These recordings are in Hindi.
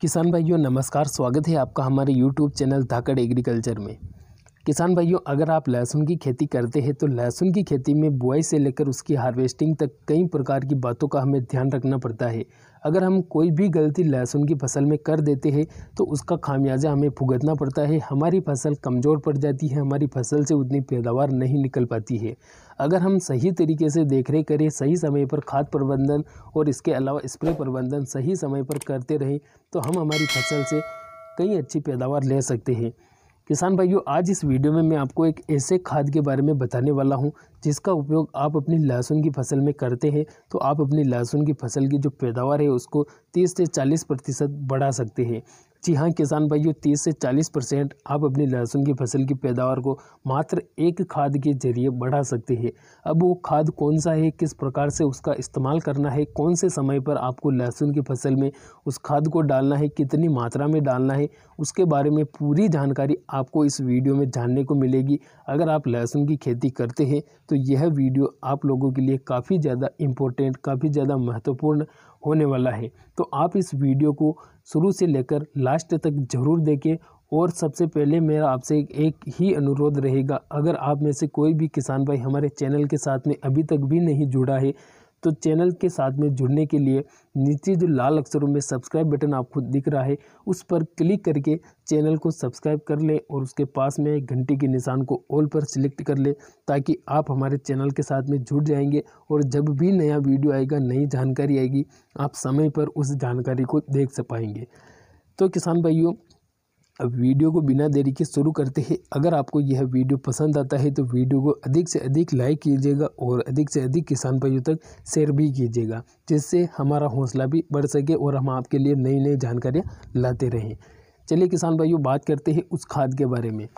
किसान भाइयों नमस्कार स्वागत है आपका हमारे यूट्यूब चैनल धाकड़ एग्रीकल्चर में। किसान भाइयों, अगर आप लहसुन की खेती करते हैं तो लहसुन की खेती में बुआई से लेकर उसकी हार्वेस्टिंग तक कई प्रकार की बातों का हमें ध्यान रखना पड़ता है। अगर हम कोई भी गलती लहसुन की फ़सल में कर देते हैं तो उसका खामियाजा हमें भुगतना पड़ता है। हमारी फ़सल कमज़ोर पड़ जाती है, हमारी फ़सल से उतनी पैदावार नहीं निकल पाती है। अगर हम सही तरीके से देख रेख करें, सही समय पर खाद प्रबंधन और इसके अलावा स्प्रे प्रबंधन सही समय पर करते रहें तो हम हमारी फ़सल से कई अच्छी पैदावार ले सकते हैं। किसान भाइयों, आज इस वीडियो में मैं आपको एक ऐसे खाद के बारे में बताने वाला हूँ, जिसका उपयोग आप अपनी लहसुन की फ़सल में करते हैं तो आप अपनी लहसुन की फ़सल की जो पैदावार है, उसको 30 से 40 प्रतिशत बढ़ा सकते हैं। जी हाँ किसान भाइयों, तीस से चालीस परसेंट आप अपनी लहसुन की फ़सल की पैदावार को मात्र एक खाद के ज़रिए बढ़ा सकते हैं। अब वो खाद कौन सा है, किस प्रकार से उसका इस्तेमाल करना है, कौन से समय पर आपको लहसुन की फ़सल में उस खाद को डालना है, कितनी मात्रा में डालना है, उसके बारे में पूरी जानकारी आपको इस वीडियो में जानने को मिलेगी। अगर आप लहसुन की खेती करते हैं तो यह वीडियो आप लोगों के लिए काफ़ी ज़्यादा इम्पोर्टेंट काफ़ी ज़्यादा महत्वपूर्ण होने वाला है। तो आप इस वीडियो को शुरू से लेकर लास्ट तक ज़रूर देखें और सबसे पहले मेरा आपसे एक ही अनुरोध रहेगा, अगर आप में से कोई भी किसान भाई हमारे चैनल के साथ में अभी तक भी नहीं जुड़ा है तो चैनल के साथ में जुड़ने के लिए नीचे जो लाल अक्षरों में सब्सक्राइब बटन आपको दिख रहा है, उस पर क्लिक करके चैनल को सब्सक्राइब कर ले और उसके पास में घंटी के निशान को ऑल पर सिलेक्ट कर ले ताकि आप हमारे चैनल के साथ में जुड़ जाएँगे और जब भी नया वीडियो आएगा, नई जानकारी आएगी, आप समय पर उस जानकारी को देख सक पाएँगे। तो किसान भाइयों अब वीडियो को बिना देरी के शुरू करते हैं। अगर आपको यह वीडियो पसंद आता है तो वीडियो को अधिक से अधिक लाइक कीजिएगा और अधिक से अधिक किसान भाइयों तक शेयर भी कीजिएगा, जिससे हमारा हौसला भी बढ़ सके और हम आपके लिए नई नई जानकारियाँ लाते रहें। चलिए किसान भाइयों, बात करते हैं उस खाद के बारे में।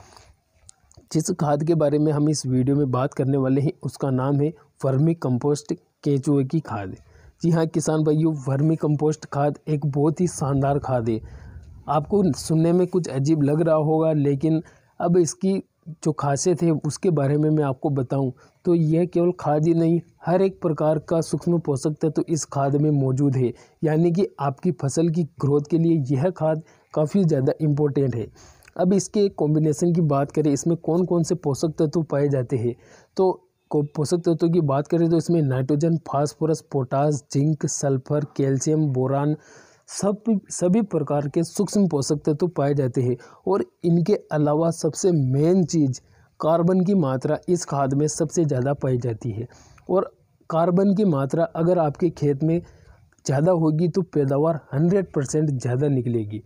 जिस खाद के बारे में हम इस वीडियो में बात करने वाले हैं, उसका नाम है वर्मी कंपोस्ट केचुए की खाद। जी हाँ किसान भाइयों, वर्मी कंपोस्ट खाद एक बहुत ही शानदार खाद है। आपको सुनने में कुछ अजीब लग रहा होगा, लेकिन अब इसकी जो खासियत है, उसके बारे में मैं आपको बताऊँ तो यह केवल खाद ही नहीं, हर एक प्रकार का सूक्ष्म पोषक तत्व तो इस खाद में मौजूद है। यानी कि आपकी फ़सल की ग्रोथ के लिए यह खाद काफ़ी ज़्यादा इम्पोर्टेंट है। अब इसके कॉम्बिनेशन की बात करें, इसमें कौन कौन से पोषक तत्व तो पाए जाते हैं? तो पोषक तत्वों की बात करें तो इसमें nitrogen, phosphorus, potash, zinc, sulphur, calcium, boron सब, सभी प्रकार के सूक्ष्म पोषक तत्व तो पाए जाते हैं और इनके अलावा सबसे मेन चीज़ कार्बन की मात्रा इस खाद में सबसे ज़्यादा पाई जाती है। और कार्बन की मात्रा अगर आपके खेत में ज़्यादा होगी तो पैदावार हंड्रेड परसेंट ज़्यादा निकलेगी।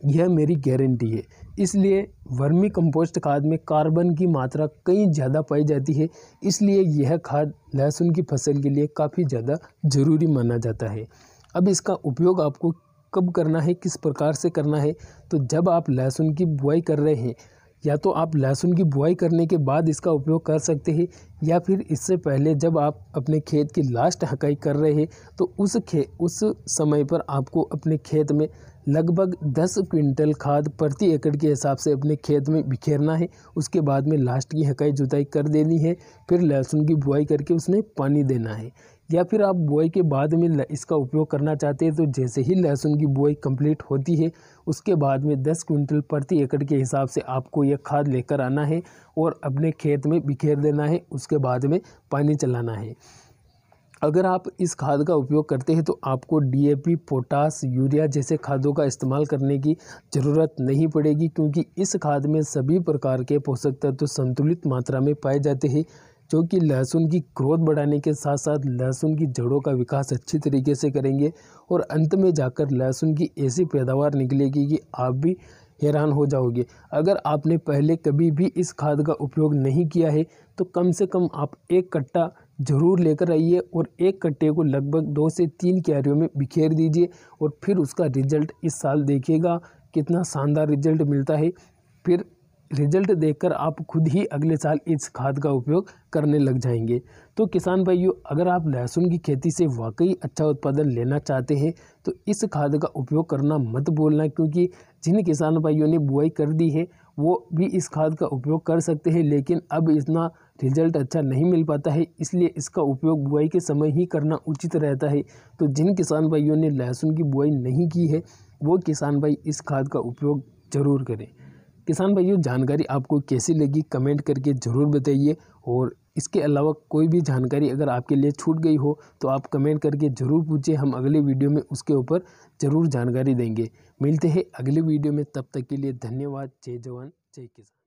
यह मेरी गारंटी है। इसलिए वर्मी कंपोस्ट खाद में कार्बन की मात्रा कहीं ज़्यादा पाई जाती है। इसलिए यह खाद लहसुन की फ़सल के लिए काफ़ी ज़्यादा ज़रूरी माना जाता है। अब इसका उपयोग आपको कब करना है, किस प्रकार से करना है? तो जब आप लहसुन की बुआई कर रहे हैं, या तो आप लहसुन की बुआई करने के बाद इसका उपयोग कर सकते हैं, या फिर इससे पहले जब आप अपने खेत की लास्ट हकाई कर रहे हैं तो उस खे, उस समय पर आपको अपने खेत में लगभग 10 क्विंटल खाद प्रति एकड़ के हिसाब से अपने खेत में बिखेरना है। उसके बाद में लास्ट की हकाई जुताई कर देनी है, फिर लहसुन की बुआई करके उसमें पानी देना है। या फिर आप बुआई के बाद में इसका उपयोग करना चाहते हैं तो जैसे ही लहसुन की बुआई कंप्लीट होती है, उसके बाद में 10 क्विंटल प्रति एकड़ के हिसाब से आपको यह खाद लेकर आना है और अपने खेत में बिखेर देना है। उसके बाद में पानी चलाना है। अगर आप इस खाद का उपयोग करते हैं तो आपको डीएपी पोटास, यूरिया जैसे खादों का इस्तेमाल करने की ज़रूरत नहीं पड़ेगी, क्योंकि इस खाद में सभी प्रकार के पोषक तत्व तो संतुलित मात्रा में पाए जाते हैं, जो कि लहसुन की ग्रोथ बढ़ाने के साथ साथ लहसुन की जड़ों का विकास अच्छी तरीके से करेंगे और अंत में जाकर लहसुन की ऐसी पैदावार निकलेगी कि आप भी हैरान हो जाओगे। अगर आपने पहले कभी भी इस खाद का उपयोग नहीं किया है तो कम से कम आप एक कट्टा ज़रूर लेकर आइए और एक कट्टे को लगभग दो से तीन क्यारियों में बिखेर दीजिए और फिर उसका रिज़ल्ट इस साल देखिएगा। कितना शानदार रिज़ल्ट मिलता है। फिर रिज़ल्ट देखकर आप खुद ही अगले साल इस खाद का उपयोग करने लग जाएँगे। तो किसान भाइयों, अगर आप लहसुन की खेती से वाकई अच्छा उत्पादन लेना चाहते हैं तो इस खाद का उपयोग करना मत बोलना क्योंकि जिन किसान भाइयों ने बुआई कर दी है, वो भी इस खाद का उपयोग कर सकते हैं, लेकिन अब इतना रिज़ल्ट अच्छा नहीं मिल पाता है, इसलिए इसका उपयोग बुआई के समय ही करना उचित रहता है। तो जिन किसान भाइयों ने लहसुन की बुआई नहीं की है, वो किसान भाई इस खाद का उपयोग ज़रूर करें। किसान भाइयों, जानकारी आपको कैसी लगी कमेंट करके ज़रूर बताइए और इसके अलावा कोई भी जानकारी अगर आपके लिए छूट गई हो तो आप कमेंट करके ज़रूर पूछिए हम अगले वीडियो में उसके ऊपर ज़रूर जानकारी देंगे। मिलते हैं अगले वीडियो में, तब तक के लिए धन्यवाद। जय जवान, जय किसान।